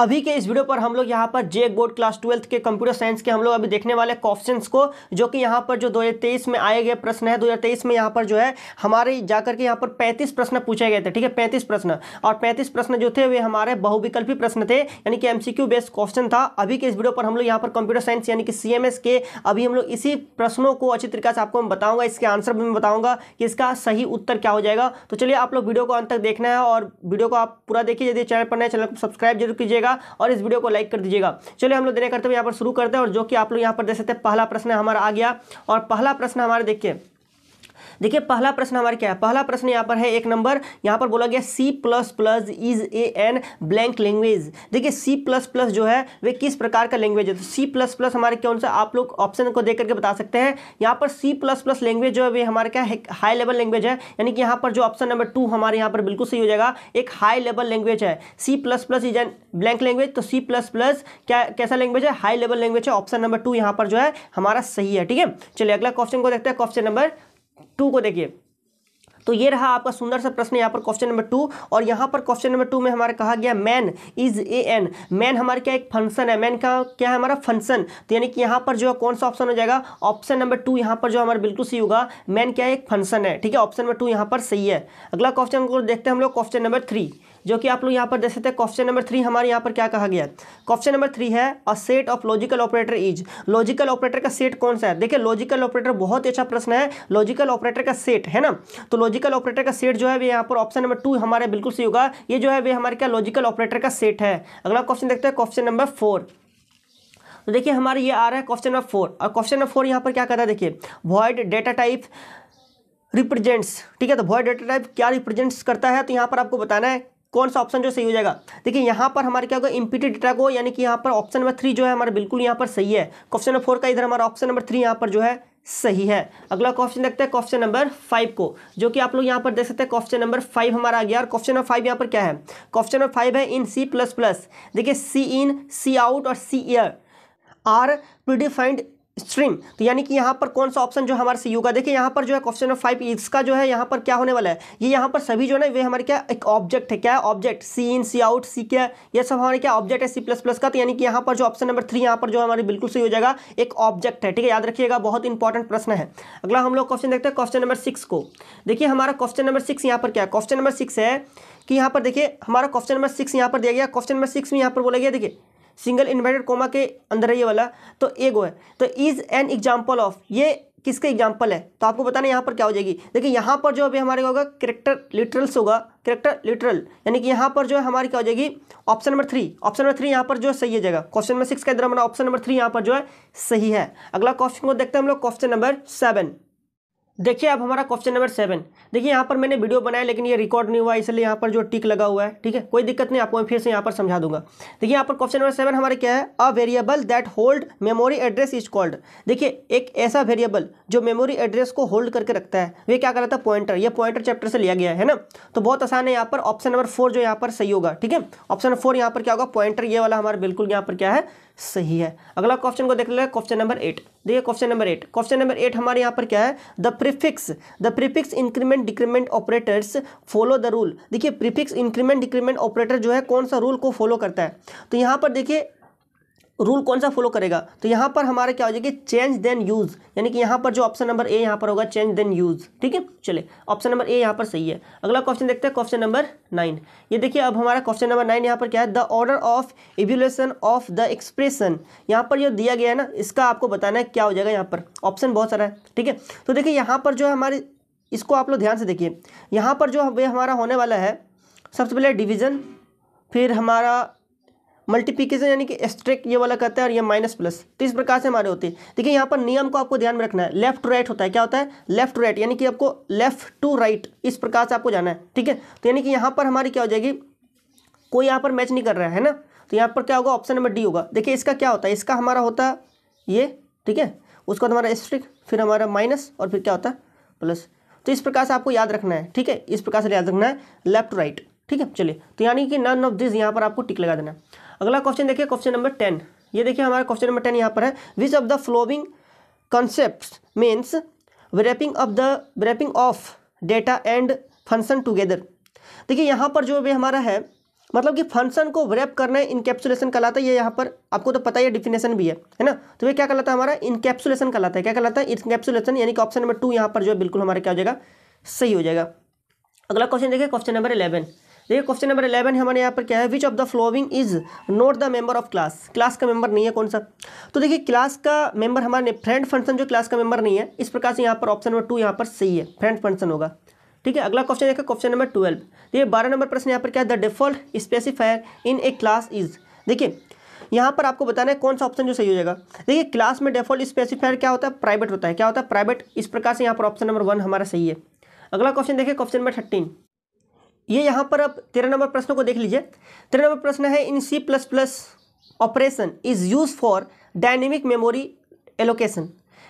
अभी के इस वीडियो पर हम लोग यहाँ पर जे बोर्ड क्लास ट्वेल्थ के कंप्यूटर साइंस के हम लोग अभी देखने वाले क्वेश्चंस को, जो कि यहाँ पर जो 2023 में आए गए प्रश्न है। 2023 में यहाँ पर जो है, हमारे जाकर के यहाँ पर 35 प्रश्न पूछे गए थे, ठीक है? 35 प्रश्न। और 35 प्रश्न जो थे, वे हमारे बहुविकल्पी प्रश्न थे, यानी कि एमसीक्यू बेस्ड क्वेश्चन था। अभी के इस वीडियो पर हम लोग यहाँ पर कंप्यूटर साइंस यानी कि सीएमएस के, अभी हम लोग इसी प्रश्नों को अच्छी तरीके से आपको मैं बताऊँगा, इसके आंसर भी मैं बताऊँगा कि इसका सही उत्तर क्या हो जाएगा। तो चलिए, आप लोग वीडियो को अंत तक देखना है और वीडियो को आप पूरा देखिए। यदि चैनल पर नए चैनल को सब्सक्राइब ज़रूर कीजिएगा। और इस वीडियो को लाइक कर दीजिएगा। चलिए हम लोग देने करते हुए यहाँ पर शुरू करते हैं और जो कि आप लोग यहाँ पर देख सकते हैं, पहला प्रश्न हमारा आ गया और पहला प्रश्न हमारे देखिए देखिए, पहला प्रश्न हमारे क्या है? पहला प्रश्न यहाँ पर है, एक नंबर। यहाँ पर बोला गया C plus plus is a an blank language देखिए सी प्लस प्लस जो है, वे किस प्रकार का लैंग्वेज है? तो सी प्लस प्लस हमारे कौन सा? आप लोग ऑप्शन को देख करके बता सकते हैं। यहाँ पर सी प्लस प्लस लैंग्वेज जो है, वे हमारे क्या है? हाई लेवल लैंग्वेज है। यानी कि यहाँ पर जो ऑप्शन नंबर टू हमारे यहाँ पर बिल्कुल सही हो जाएगा। एक हाई लेवल लैंग्वेज है। C plus plus is an blank language तो सी प्लस प्लस क्या, कैसा लैंग्वेज है? हाई लेवल लैंग्वेज है। ऑप्शन नंबर टू यहाँ पर जो है, हमारा सही है। ठीक है? चलिए, अगला क्वेश्चन को देखते हैं। क्वेश्चन नंबर टू को देखिए। तो ये रहा आपका सुंदर सा प्रश्न यहाँ पर क्वेश्चन नंबर टू और यहाँ पर क्वेश्चन नंबर टू में हमारे कहा गया man is a an man हमारे क्या एक फ़ंक्शन है? मैन का क्या है हमारा फ़ंक्शन तो यानी कि यहाँ पर जो है कौन सा ऑप्शन हो जाएगा? ऑप्शन नंबर टू यहाँ पर जो हमारा बिल्कुल सही होगा। मैन क्या एक फ़ंक्शन है? ठीक है ऑप्शन नंबर टू यहाँ पर सही है। अगला क्वेश्चन को देखते हैं हम लोग क्वेश्चन नंबर थ्री जो कि आप लोग यहाँ पर देख सकते हैं क्वेश्चन नंबर थ्री हमारे यहाँ पर क्या कहा गया? है क्वेश्चन नंबर थ्री है a set of logical operator is logical operator का सेट कौन सा है? देखिए लॉजिकल ऑपरेटर बहुत अच्छा प्रश्न है। लॉजिकल ऑपरेटर का सेट है ना? तो लॉजिकल ऑपरेटर का सेट जो है यहाँ पर ऑप्शन नंबर टू हमारे बिल्कुल सही होगा। ये जो है वे हमारे क्या लॉजिकल ऑपरेटर का सेट है। अगला क्वेश्चन देखते हैं क्वेश्चन नंबर फोर तो देखिए, हमारे ये आ रहा है क्वेश्चन नंबर फोर और क्वेश्चन नंबर फोर यहाँ पर क्या कहता है, देखिए वॉइड डेटा टाइप रिप्रेजेंट्स ठीक है तो वॉइड डेटा टाइप क्या रिप्रेजेंट्स करता है तो यहाँ पर आपको बताना है कौन सा ऑप्शन जो सही हो जाएगा? देखिए, यहाँ पर हमारे क्या होगा? इम्पीटी डेटा को, यानी कि यहाँ पर ऑप्शन नंबर थ्री जो है हमारा बिल्कुल यहाँ पर सही है। क्वेश्चन नंबर फोर का इधर हमारा ऑप्शन नंबर थ्री यहाँ पर जो है सही है। अगला क्वेश्चन देखते हैं क्वेश्चन नंबर फाइव को, जो कि आप लोग यहाँ पर देख सकते हैं क्वेश्चन नंबर फाइव हमारा आ गया और क्वेश्चन नंबर फाइव यहाँ पर क्या है? क्वेश्चन नंबर फाइव है इन सी प्लस प्लस देखिए सी इन सी आउट और सी ईयर आर प्रीडिफाइंड स्ट्रीम तो यानी कि यहाँ पर कौन सा ऑप्शन जो हमारे सी होगा देखिए यहाँ पर जो है क्वेश्चन नंबर फाइव इसका जो है यहाँ पर क्या होने वाला है ये यहाँ पर सभी जो है वे हमारे क्या एक ऑब्जेक्ट है क्या है ऑब्जेक्ट सी इन सी आउट सी क्या ये सब हमारे क्या ऑब्जेक्ट है सी प्लस प्लस का तो यानी कि यहाँ पर जो ऑप्शन नंबर थ्री यहाँ पर जो हमारे बिल्कुल सही हो जाएगा एक ऑब्जेक्ट है ठीक है याद रखिएगा बहुत इंपॉर्टेंट प्रश्न है अगला हम लोग क्वेश्चन देखते हैं क्वेश्चन नंबर सिक्स को देखिए हमारा क्वेश्चन नंबर सिक्स यहाँ पर क्या है क्वेश्चन नंबर सिक्स है कि यहाँ पर देखिए हमारा क्वेश्चन नंबर सिक्स यहाँ पर दिया गया क्वेश्चन नंबर सिक्स में यहाँ पर बोला गया देखिए सिंगल इन्वर्टेड कोमा के अंदर है ये वाला तो एगो है। तो इज़ एन एग्ज़ाम्पल ऑफ़, ये किसका एग्ज़ाम्पल है? तो आपको बताना यहाँ पर क्या हो जाएगी। देखिए, यहाँ पर जो अभी हमारे होगा करेक्टर लिटरल्स होगा करेक्टर लिटरल यानी कि यहाँ पर जो है हमारी क्या हो जाएगी option number three option number three यहाँ पर जो है सही है जगह क्वेश्चन नंबर सिक्स के अंदर हमारा ऑप्शन नंबर थ्री यहाँ पर जो है सही है। अगला क्वेश्चन को देखते हैं हम लोग क्वेश्चन नंबर सेवन देखिए अब हमारा क्वेश्चन नंबर सेवन देखिए यहाँ पर मैंने वीडियो बनाया, लेकिन ये रिकॉर्ड नहीं हुआ, इसलिए यहाँ पर जो टिक लगा हुआ है, ठीक है? कोई दिक्कत नहीं, आपको मैं फिर से यहाँ पर समझा दूँगा। देखिए यहाँ पर क्वेश्चन नंबर सेवन हमारे क्या है? A variable that hold memory address is called देखिए, एक ऐसा वेरिएबल जो मेमोरी एड्रेस को होल्ड करके रखता है वे क्या कहलाता है? पॉइंटर यह पॉइंटर चैप्टर से लिया गया है ना? तो बहुत आसान है यहाँ पर। ऑप्शन नंबर फोर जो यहाँ पर सही होगा, ठीक है? ऑप्शन फोर यहाँ पर क्या होगा? पॉइंटर ये वाला हमारा बिल्कुल यहाँ पर क्या है? सही है। अगला क्वेश्चन को देख ले क्वेश्चन नंबर एट देखिए question number eight question number eight हमारे यहाँ पर क्या है? The prefix the prefix increment decrement operators follow the rule देखिए प्रीफिक्स इंक्रीमेंट डिक्रीमेंट ऑपरेटर जो है, कौन सा रूल को फॉलो करता है? तो यहाँ पर देखिए रूल कौन सा फॉलो करेगा? तो यहाँ पर हमारा क्या हो जाएगी? चेंज देन यूज़ यानी कि यहाँ पर जो ऑप्शन नंबर ए यहाँ पर होगा चेंज देन यूज़ ठीक है? चले ऑप्शन नंबर ए यहाँ पर सही है। अगला क्वेश्चन देखते हैं क्वेश्चन नंबर नाइन ये देखिए, अब हमारा क्वेश्चन नंबर नाइन यहाँ पर क्या है? The order of evaluation of the expression यहाँ पर जो दिया गया है ना, इसका आपको बताना है क्या हो जाएगा यहाँ पर। ऑप्शन बहुत सारा है, ठीक है? तो देखिए, यहाँ पर जो है हमारे, इसको आप लोग ध्यान से देखिए। यहाँ पर जो हमारा होने वाला है, सबसे पहले डिवीज़न फिर हमारा मल्टीप्लिकेशन यानी कि एस्ट्रिक ये वाला कहता है और ये माइनस प्लस तो इस प्रकार से हमारे होते हैं। देखिए, यहाँ पर नियम को आपको ध्यान में रखना है। लेफ़्ट टू राइट होता है। क्या होता है? लेफ़्ट टू राइट यानी कि आपको लेफ़्ट टू राइट इस प्रकार से आपको जाना है। ठीक है? तो यानी कि यहाँ पर हमारी क्या हो जाएगी? कोई यहाँ पर मैच नहीं कर रहा है ना? तो यहाँ पर क्या होगा? ऑप्शन नंबर डी होगा। देखिए, इसका क्या होता है? इसका हमारा होता है ये, ठीक है? उसके बाद हमारा एस्ट्रिक फिर हमारा माइनस और फिर क्या होता है? प्लस तो इस प्रकार से आपको याद रखना है। ठीक है? इस प्रकार से याद रखना है। लेफ़्ट राइट ठीक है? चलिए। तो यानी कि नन ऑफ़ दिस यहाँ पर आपको टिक लगा देना है। अगला क्वेश्चन देखिए क्वेश्चन नंबर टेन ये देखिए, हमारा क्वेश्चन नंबर टेन यहाँ पर है। Which of the following concept means wrapping of the, wrapping of data and function together देखिए, यहाँ पर जो भी हमारा है मतलब कि फ़ंक्शन को रैप करना है इनकेप्सुलेशन कहलाता है, ये यहाँ पर आपको तो पता है डिफिनेशन भी है है ना? तो ये क्या कहलाता है हमारा? इनकेप्सुलेशन कहलाता है। क्या कहलाता है? इनकेप्सुलेशन यानी कि ऑप्शन नंबर टू यहाँ पर जो है, बिल्कुल हमारा क्या हो जाएगा? सही हो जाएगा। अगला क्वेश्चन देखिए क्वेश्चन नंबर इलेवन देखिए क्वेश्चन नंबर इलेवन हमारे यहाँ पर क्या है? Which of the following is not the member of class class का मेंबर नहीं है कौन सा? तो देखिए क्लास का मेंबर हमारे फ्रेंड फ़ंक्शन जो क्लास का मेंबर नहीं है, इस प्रकार से यहाँ पर ऑप्शन नंबर टू यहाँ पर सही है। फ्रेंड फ़ंक्शन होगा। ठीक है, अगला क्वेश्चन देखा क्वेश्चन नंबर ट्वेल्व देखिए, बारह नंबर प्रश्न यहाँ पर क्या है? The default specifier in a class is देखिए, यहाँ पर आपको बताना है कौन सा ऑप्शन जो सही हो जाएगा। देखिए क्लास में डिफ़ॉल्ट स्पेसिफायर क्या होता है? प्राइवेट होता है। क्या होता है? प्राइवेट इस प्रकार से यहाँ पर ऑप्शन नंबर वन हमारा सही है। अगला क्वेश्चन देखिए क्वेश्चन नंबर थर्टीन ये यहाँ पर अब तेरह नंबर प्रश्न को देख लीजिए। तेरह नंबर प्रश्न है, in C plus plus operation is use for dynamic memory allocation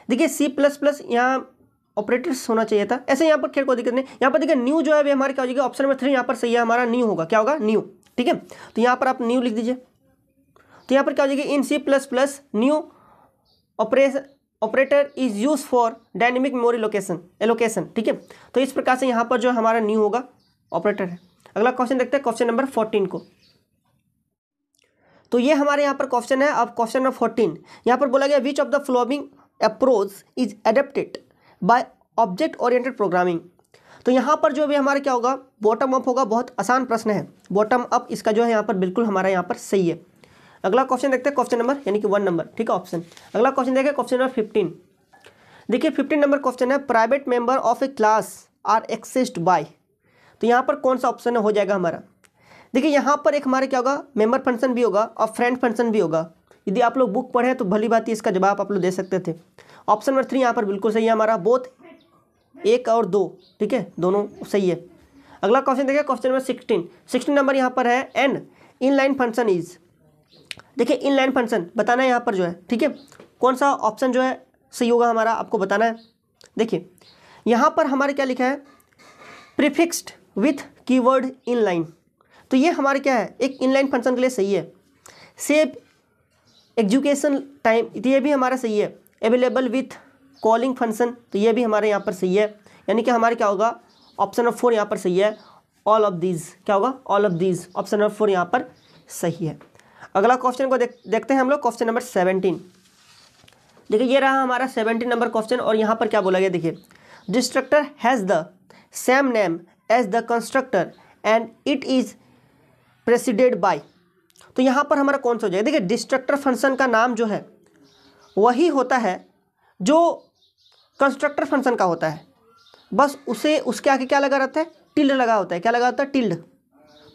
देखिए सी प्लस प्लस यहाँ ऑपरेटर्स होना चाहिए था। ऐसे यहाँ पर खेल को दिक्कत नहीं। यहाँ पर देखिए न्यू जो है, अभी हमारे क्या हो जाएगा ऑप्शन नंबर थ्री यहाँ पर सही है, हमारा न्यू होगा। क्या होगा? न्यू ठीक है? तो यहाँ पर आप न्यू लिख दीजिए। तो यहाँ पर क्या हो जाएगी? In C plus plus new operation operator is use for dynamic memory location allocation ठीक है? तो इस प्रकार से यहाँ पर जो हमारा न्यू होगा। ऑपरेटर है। अगला क्वेश्चन देखते हैं, क्वेश्चन नंबर फोर्टीन को। तो ये हमारे यहाँ पर क्वेश्चन है, अब क्वेश्चन नंबर फोर्टीन। यहाँ पर बोला गया which of the following approach is adapted by object oriented programming तो यहाँ पर जो भी हमारा क्या होगा बॉटम अप होगा, बहुत आसान प्रश्न है। बॉटम अप इसका जो है यहाँ पर बिल्कुल हमारा यहाँ पर सही है। अगला क्वेश्चन देखते हैं, क्वेश्चन नंबर, यानी कि वन नंबर ठीक है ऑप्शन अगला क्वेश्चन देखें, क्वेश्चन नंबर फिफ्टीन देखिए फिफ्टीन नंबर क्वेश्चन है private member of a class are exist by तो यहाँ पर कौन सा ऑप्शन हो जाएगा हमारा? देखिए, यहाँ पर एक हमारे क्या होगा? मेंबर फ़ंक्शन भी होगा और फ्रेंड फ़ंक्शन भी होगा। यदि आप लोग बुक पढ़े तो भली बात ही इसका जवाब आप लोग दे सकते थे। ऑप्शन नंबर थ्री यहाँ पर बिल्कुल सही है हमारा। बोथ एक और दो, ठीक है? दोनों सही है। अगला क्वेश्चन देखिए question number sixteen sixteen number यहाँ पर है an inline function is देखिए इन लाइन फ़ंक्शन बताना है यहाँ पर जो है, ठीक है? कौन सा ऑप्शन जो है, सही होगा हमारा? आपको बताना है। देखिए, यहाँ पर हमारे क्या लिखा है? Prefixed with keyword in line तो ये हमारे क्या है? एक इनलाइन फ़ंक्शन के लिए सही है। सेव एजुकेशन टाइम ये भी हमारा सही है। अवेलेबल विथ कॉलिंग फ़ंक्शन तो ये भी हमारे यहाँ पर सही है। यानी कि हमारे क्या होगा? ऑप्शन नंबर फोर यहाँ पर सही है। ऑल ऑफ़ दीज क्या होगा? All of these option number four यहाँ पर सही है। अगला क्वेश्चन को देख, देखते हैं हम लोग क्वेश्चन नंबर सेवनटीन देखिए, ये रहा हमारा सेवनटीन नंबर क्वेश्चन और यहाँ पर क्या बोला गया? देखिए destructor has the same name as the constructor and it is preceded by तो यहाँ पर हमारा कौन सा हो जाएगा? देखिए डिस्ट्रक्टर फ़ंक्शन का नाम जो है, वही होता है जो कंस्ट्रक्टर फ़ंक्शन का होता है। बस उसे, उसके आगे क्या लगा रहता है? टिल्ड लगा होता है। क्या लगा होता है? टिल्ड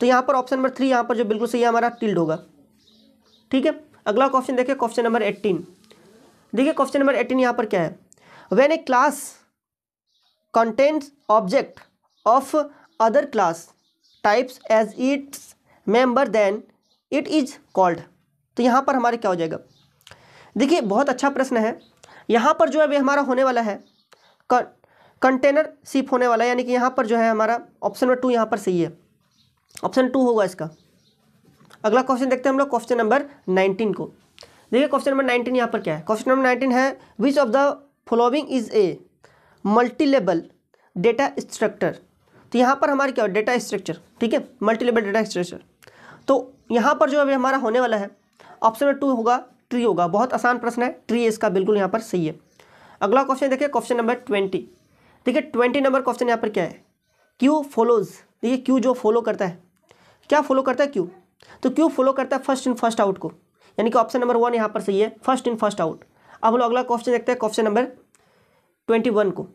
तो यहाँ पर ऑप्शन नंबर थ्री यहाँ पर जो बिल्कुल सही है, हमारा टिल्ड होगा। ठीक है? अगला क्वेश्चन देखिए क्वेश्चन नंबर एट्टीन देखिए क्वेश्चन नंबर एट्टीन यहाँ पर क्या है? When a class contents object of other class types as its member then it is called. तो यहाँ पर हमारे क्या हो जाएगा? देखिए, बहुत अच्छा प्रश्न है। यहाँ पर जो है, वे हमारा होने वाला है। कंटेनर सिप होने वाला है, यानी कि यहाँ पर जो है हमारा ऑप्शन नंबर टू यहाँ पर सही है। ऑप्शन टू होगा इसका। अगला क्वेश्चन देखते हैं हम लोग क्वेश्चन नंबर नाइनटीन को। देखिए क्वेश्चन नंबर नाइनटीन यहाँ पर क्या है? क्वेश्चन नंबर नाइनटीन है which of the following is a multi level data structure तो यहाँ पर हमारे क्या डेटा स्ट्रक्चर ठीक है? मल्टी लेवल डेटा स्ट्रक्चर तो यहाँ पर जो अभी हमारा होने वाला है ऑप्शन नंबर टू होगा ट्री होगा। बहुत आसान प्रश्न है ट्री इसका बिल्कुल यहाँ पर सही है। अगला क्वेश्चन देखिए क्वेश्चन नंबर ट्वेंटी देखिए ट्वेंटी नंबर क्वेश्चन यहाँ पर क्या है? क्यू फॉलोज देखिए क्यू जो फॉलो करता है, क्या फॉलो करता है क्यू तो क्यू फॉलो करता है फ़र्स्ट इन फ़र्स्ट आउट को। यानी कि ऑप्शन नंबर वन यहाँ पर सही है फ़र्स्ट इन फ़र्स्ट आउट अब हम लोग अगला क्वेश्चन देखते हैं क्वेश्चन नंबर ट्वेंटी वन को।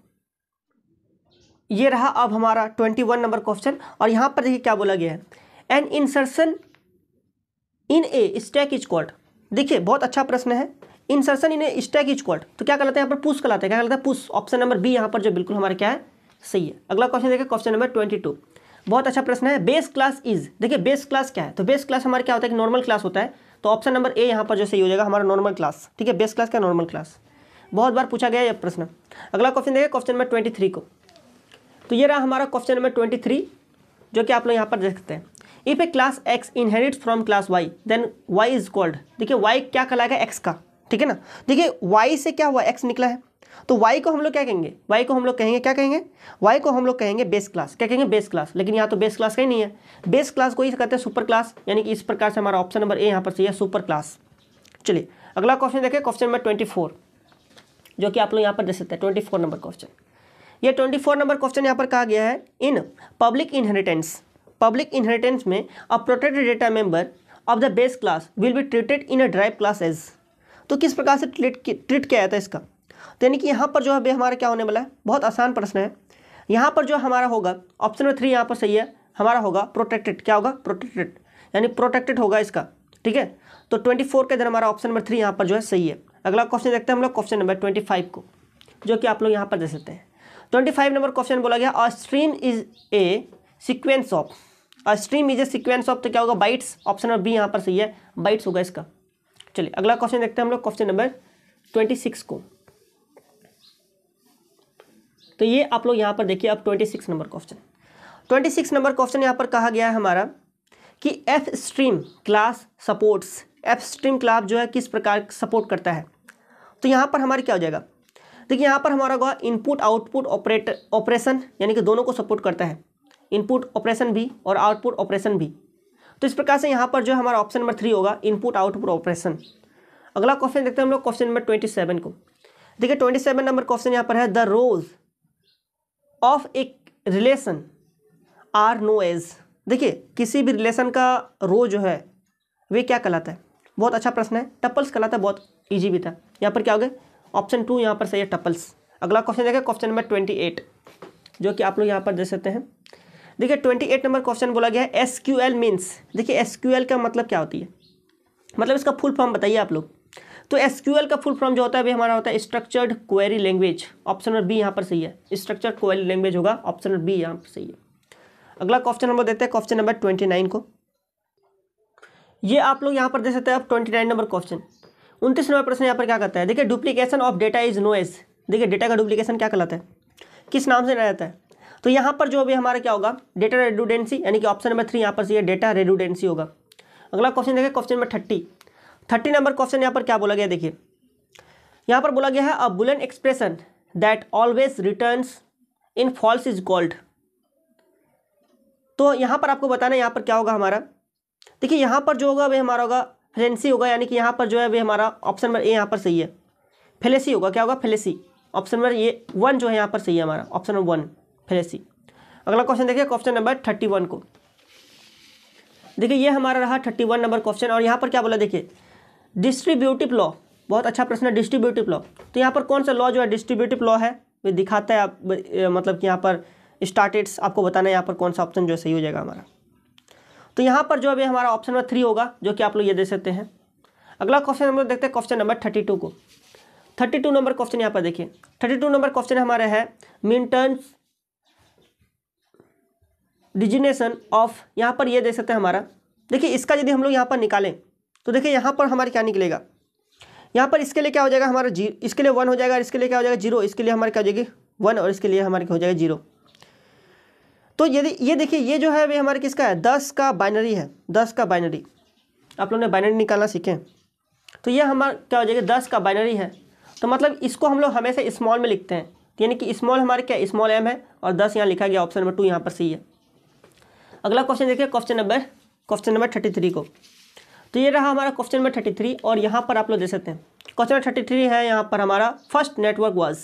ये रहा अब हमारा ट्वेंटी वन नंबर क्वेश्चन, और यहाँ पर देखिए क्या बोला गया है। An insertion in a stack is called देखिए, बहुत अच्छा प्रश्न है। Insertion in a stack is called तो क्या कहलाता है? यहाँ पर पुश कहलाता है। क्या कहलाता है? पुश ऑप्शन नंबर बी यहाँ पर जो बिल्कुल हमारे क्या है? सही है। अगला क्वेश्चन देखिए क्वेश्चन नंबर ट्वेंटी टू बहुत अच्छा प्रश्न है। बेस क्लास इज़ देखिए बेस क्लास क्या है? तो बेस क्लास हमारे क्या होता है? कि नॉर्मल क्लास होता है। तो ऑप्शन नंबर ए यहाँ पर जो सही हो जाएगा, हमारा नॉर्मल क्लास ठीक है? बेस क्लास क्या? नॉर्मल क्लास बहुत बार पूछा गया ये प्रश्न। अगला क्वेश्चन देखिए क्वेश्चन नंबर ट्वेंटी थ्री को। तो ये रहा हमारा क्वेश्चन नंबर ट्वेंटी थ्री जो कि आप लोग यहाँ पर देख सकते हैं। If a class X inherits from class Y then Y is called देखिए वाई क्या कहलाएगा एक्स का। ठीक है ना? देखिए वाई से क्या हुआ? एक्स निकला है। तो वाई को हम लोग क्या कहेंगे? वाई को हम लोग कहेंगे, क्या कहेंगे? वाई को हम लोग कहेंगे बेस क्लास क्या कहेंगे? बेस क्लास लेकिन यहाँ तो बेस क्लास कहीं नहीं है। बेस क्लास को ही कहते हैं सुपर क्लास यानी कि इस प्रकार से हमारा ऑप्शन नंबर ए यहाँ पर सही है सुपर क्लास चलिए, अगला क्वेश्चन देखें क्वेश्चन नंबर ट्वेंटी फोर जो कि आप लोग यहाँ पर देख सकते हैं ट्वेंटी फोर नंबर क्वेश्चन ये ट्वेंटी फोर नंबर क्वेश्चन यहाँ पर कहा गया है, in public inheritance public inheritance में a protected data member of the base class will be treated in a derived class as तो किस प्रकार से ट्रीट ट्रीट किया जाता है इसका? तो यानी कि यहाँ पर जो है हमारा क्या होने वाला है? बहुत आसान प्रश्न है। यहाँ पर जो हमारा होगा ऑप्शन नंबर थ्री यहाँ पर सही है। हमारा होगा प्रोटेक्टेड क्या होगा? प्रोटेक्टेड यानी प्रोटेक्टेड होगा इसका। ठीक है? तो ट्वेंटी फोर के अंदर हमारा ऑप्शन नंबर थ्री यहाँ पर जो है सही है। अगला क्वेश्चन देखते हैं हम लोग क्वेश्चन नंबर ट्वेंटी फाइव को, जो कि आप लोग यहाँ पर दे सकते हैं। ट्वेंटी फाइव नंबर क्वेश्चन बोला गया a stream is a sequence of a stream is a sequence of तो क्या होगा? बाइट्स ऑप्शन नंबर बी यहाँ पर सही है बाइट्स होगा इसका। चलिए, अगला क्वेश्चन देखते हैं हम लोग क्वेश्चन नंबर ट्वेंटी सिक्स को। तो ये आप लोग यहाँ पर देखिए, अब twenty six number question twenty six number question यहाँ पर कहा गया है हमारा कि F stream class supports F stream class जो है, किस प्रकार सपोर्ट करता है? तो यहाँ पर हमारी क्या हो जाएगा? देखिए यहाँ पर हमारा होगा इनपुट आउटपुट ऑपरेट ऑपरेशन यानी कि दोनों को सपोर्ट करता है। इनपुट ऑपरेशन भी और आउटपुट ऑपरेशन भी। तो इस प्रकार से यहाँ पर जो हमारा ऑप्शन नंबर थ्री होगा इनपुट आउटपुट ऑपरेशन अगला क्वेश्चन देखते हैं हम लोग क्वेश्चन नंबर ट्वेंटी सेवन को। देखिए ट्वेंटी सेवन नंबर क्वेश्चन यहाँ पर है the rows of a relation are known as देखिए, किसी भी रिलेशन का रो जो है, वे क्या कहलाता है? बहुत अच्छा प्रश्न है। टप्पल्स कहलाता है, बहुत ईजी भी था। यहाँ पर क्या हो गया? ऑप्शन टू यहाँ पर सही है टपल्स। अगला क्वेश्चन देखिए क्वेश्चन नंबर ट्वेंटी एट जो कि आप लोग यहाँ पर देख सकते हैं। देखिए ट्वेंटी एट नंबर क्वेश्चन बोला गया है एस क्यू एल मीन्स देखिए एस क्यू एल का मतलब क्या होती है? मतलब इसका फुल फॉर्म बताइए आप लोग। तो एस क्यू एल का फुल फॉर्म जो होता है वो हमारा होता है structured query language option number B यहाँ पर सही है। स्ट्रक्चर्ड क्वेरी लैंग्वेज होगा ऑप्शन नंबर बी यहाँ पर सही है। अगला क्वेश्चन नंबर देते हैं क्वेश्चन नंबर ट्वेंटी नाइन को। ये आप लोग यहाँ पर दे सकते हैं, अब ट्वेंटी नाइन नंबर क्वेश्चन उनतीस नंबर प्रश्न यहाँ पर क्या करता है? देखिए duplication of data is known as देखिए डेटा का डुप्लीकेशन क्या कहलाता है? किस नाम से रहता है? तो यहाँ पर जो अभी हमारा क्या होगा? डेटा रेडुडेंसी यानी कि ऑप्शन नंबर थ्री यहाँ पर सही डेटा रेडुडेंसी होगा। अगला क्वेश्चन देखिए question number thirty thirty number question यहाँ पर क्या बोला गया देखिए। यहाँ पर बोला गया है a boolean expression that always returns in false is called तो यहाँ पर आपको बताना है, यहाँ पर क्या होगा हमारा? देखिए, यहाँ पर जो होगा वह हमारा होगा फ्रेंसी होगा, यानी कि यहाँ पर जो है वह हमारा ऑप्शन नंबर ए यहाँ पर सही है। फेलेसी होगा, क्या होगा? फेलेसी ऑप्शन नंबर ये वन जो है यहाँ पर सही है हमारा। ऑप्शन नंबर वन फेलेसी अगला क्वेश्चन देखिए क्वेश्चन नंबर थर्टी वन को। देखिए, ये हमारा रहा थर्टी वन नंबर क्वेश्चन और यहाँ पर क्या बोला, देखिए। डिस्ट्रीब्यूटिव लॉ बहुत अच्छा प्रश्न है डिस्ट्रीब्यूटिव लॉ तो यहाँ पर कौन सा लॉ जो है डिस्ट्रीब्यूटिव लॉ है? वो दिखाता है आप मतलब कि यहाँ पर स्टार्टेड्स आपको बताना है यहाँ पर कौन सा ऑप्शन जो है सही हो जाएगा हमारा। तो यहाँ पर जो अभी हमारा ऑप्शन नंबर थ्री होगा, जो कि आप लोग ये दे सकते हैं। अगला क्वेश्चन हम लोग देखते हैं क्वेश्चन नंबर थर्टी टू को। थर्टी टू नंबर क्वेश्चन यहाँ पर देखिए। थर्टी टू नंबर क्वेश्चन हमारे है मिनटर्स डिजिनेशन ऑफ़ यहाँ पर ये दे सकते हैं हमारा। देखिए, इसका यदि हम लोग यहाँ पर निकालें तो देखिए यहाँ पर हमारे क्या निकलेगा? यहाँ पर इसके लिए क्या हो जाएगा? हमारा जी, इसके लिए वन हो जाएगा इसके लिए क्या हो जाएगा? ज़ीरो इसके लिए हमारे क्या हो जाएगी? वन और इसके लिए हमारे क्या हो जाएगा? ज़ीरो तो यदि ये देखिए, ये जो है वे हमारे किसका है? दस का बाइनरी है, दस का बाइनरी आप लोग ने बाइनरी निकालना सीखें तो ये हमारा, क्या हो जाएगा? दस का बाइनरी है। तो मतलब इसको हम लोग हमेशा स्मॉल में लिखते हैं। यानी कि स्मॉल हमारे क्या स्मॉल एम है और दस यहाँ लिखा गया ऑप्शन नंबर टू यहाँ पर सही है। अगला क्वेश्चन देखिए question number question number thirty three को। तो ये रहा हमारा क्वेश्चन नंबर थर्टी थ्री और यहाँ पर आप लोग देख सकते हैं। क्वेश्चन नंबर थर्टी थ्री है, यहाँ पर हमारा फ़र्स्ट नेटवर्क वाज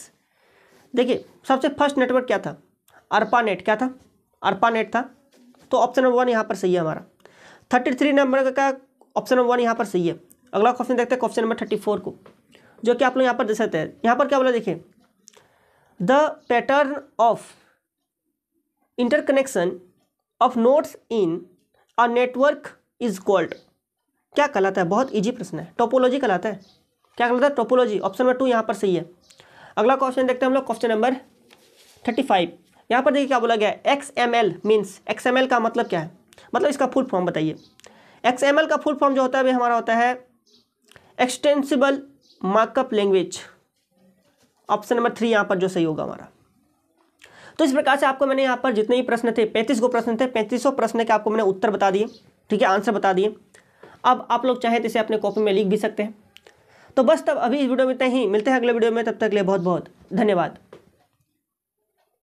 देखिए, सबसे फ़र्स्ट नेटवर्क क्या था? अरपा नेट क्या था? अर्पा नेट था। तो ऑप्शन नंबर वन यहाँ पर सही है हमारा। थर्टी थ्री नंबर का ऑप्शन नंबर वन यहाँ पर सही है। अगला क्वेश्चन देखते हैं क्वेश्चन नंबर थर्टी फोर को, जो कि आप लोग यहाँ पर देख सकते हैं। यहाँ पर क्या बोला देखिए the pattern of interconnection of nodes in a network is called क्या कहलाता है? बहुत इजी प्रश्न है। टोपोलॉजी कहलाता है। क्या कहलाता है? टोपोलॉजी ऑप्शन नंबर टू यहाँ पर सही है। अगला क्वेश्चन देखते हैं हम लोग क्वेश्चन नंबर थर्टी फाइव यहाँ पर देखिए क्या बोला गया है? X M L means X M L का मतलब क्या है? मतलब इसका फुल फॉर्म बताइए। एक्स एम एल का फुल फॉर्म जो होता है वह हमारा होता है extensible markup language option number three यहाँ पर जो सही होगा हमारा। तो इस प्रकार से आपको मैंने यहाँ पर जितने भी प्रश्न थे, पैंतीस गो प्रश्न थे, पैंतीसों प्रश्न के आपको मैंने उत्तर बता दिए। ठीक है आंसर बता दिए। अब आप लोग चाहें तो इसे अपने कॉपी में लिख भी सकते हैं। तो बस तब अभी इस वीडियो में इतना ही। मिलते हैं अगले वीडियो में। तब तक के लिए बहुत बहुत धन्यवाद।